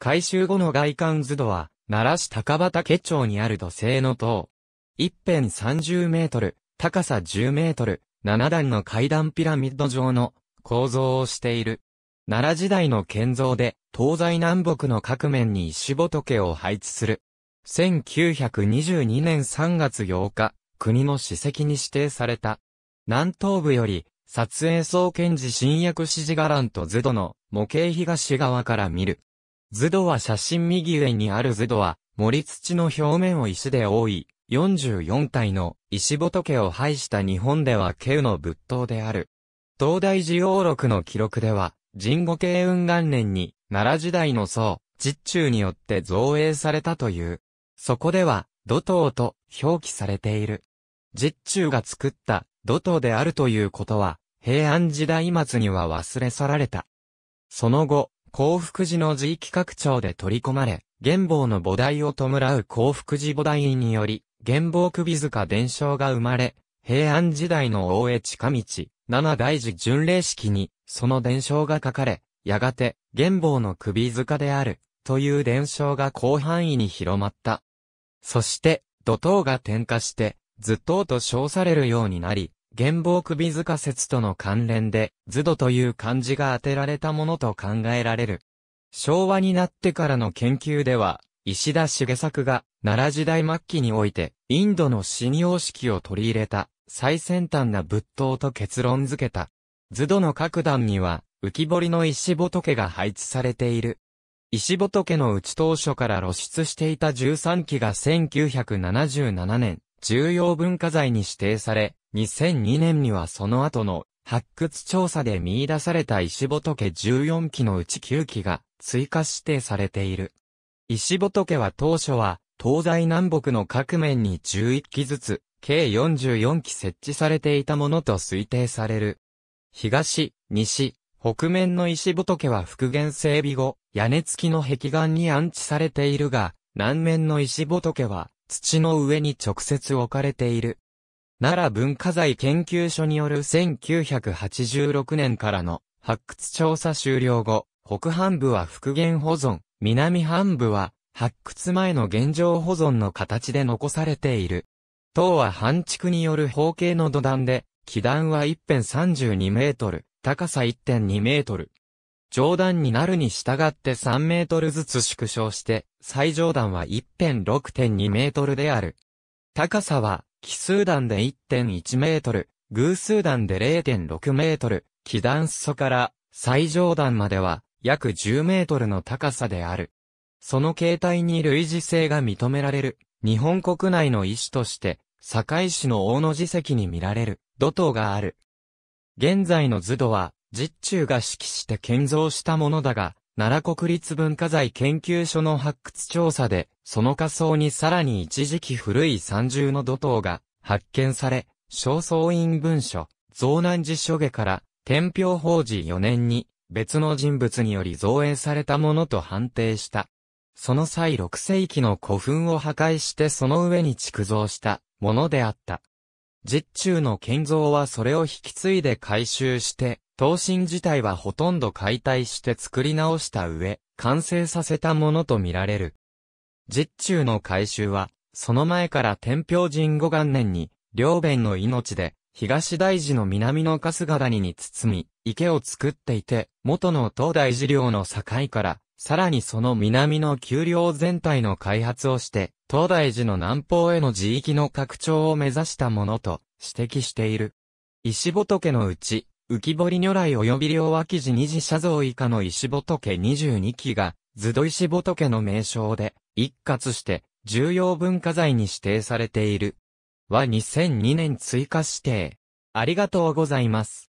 改修後の外観図土は、奈良市高畑町にある土製の塔。一辺30メートル、高さ10メートル、7段の階段ピラミッド状の構造をしている。奈良時代の建造で、東西南北の各面に石仏を配置する。1922年3月8日、国の史跡に指定された。南東部より、撮影総検事新薬指示伽藍と図土の模型東側から見る。図土は写真右上にある図土は、森土の表面を石で覆い、44体の石仏を配した日本では慶の仏塔である。東大寺王録の記録では、神護慶運元年に、奈良時代の僧、実中によって造営されたという。そこでは、土塔と表記されている。実中が作った土塔であるということは、平安時代末には忘れ去られた。その後、幸福寺の寺企画庁で取り込まれ、玄宝の菩提を弔う幸福寺菩提院により、玄宝首塚伝承が生まれ、平安時代の大江近道、七大寺巡礼式に、その伝承が書かれ、やがて、玄宝の首塚である、という伝承が広範囲に広まった。そして、土塔が転化して、ずっとと称されるようになり、玄宝首塚説との関連で、図土という漢字が当てられたものと考えられる。昭和になってからの研究では、石田重作が奈良時代末期において、インドの新様式を取り入れた最先端な仏塔と結論付けた。図土の各段には、浮き彫りの石仏が配置されている。石仏のうち当初から露出していた13基が1977年、重要文化財に指定され、2002年にはその後の発掘調査で見出された石仏14基のうち9基が追加指定されている。石仏は当初は東西南北の各面に11基ずつ計44基設置されていたものと推定される。東、西、北面の石仏は復元整備後、屋根付きの壁岩に安置されているが、南面の石仏は土の上に直接置かれている。奈良文化財研究所による1986年からの発掘調査終了後、北半部は復元保存、南半部は発掘前の現状保存の形で残されている。塔は半築による方形の土段で、基段は一辺32メートル、高さ1.2メートル。上段になるに従って3メートルずつ縮小して、最上段は一辺6.2メートルである。高さは、奇数段で1.1メートル、偶数段で0.6メートル、基段裾から最上段までは約10メートルの高さである。その形態に類似性が認められる、日本国内の石として、堺市の大野寺石に見られる土塔がある。現在の図土は、実中が指揮して建造したものだが、奈良国立文化財研究所の発掘調査で、その仮想にさらに一時期古い三重の土塔が発見され、正倉院文書、増南寺書下から、天平法寺4年に、別の人物により造営されたものと判定した。その際6世紀の古墳を破壊してその上に築造したものであった。実中の建造はそれを引き継いで改修して、刀身自体はほとんど解体して作り直した上、完成させたものとみられる。実中の改修は、その前から天平神後元年に、両弁の命で、東大寺の南の春日谷に包み、池を作っていて、元の東大寺領の境から、さらにその南の丘陵全体の開発をして、東大寺の南方への地域の拡張を目指したものと指摘している。石仏のうち、浮堀如来及び両脇寺二次写像以下の石仏22基が、図土石仏の名称で、一括して重要文化財に指定されている。は2002年追加指定。ありがとうございます。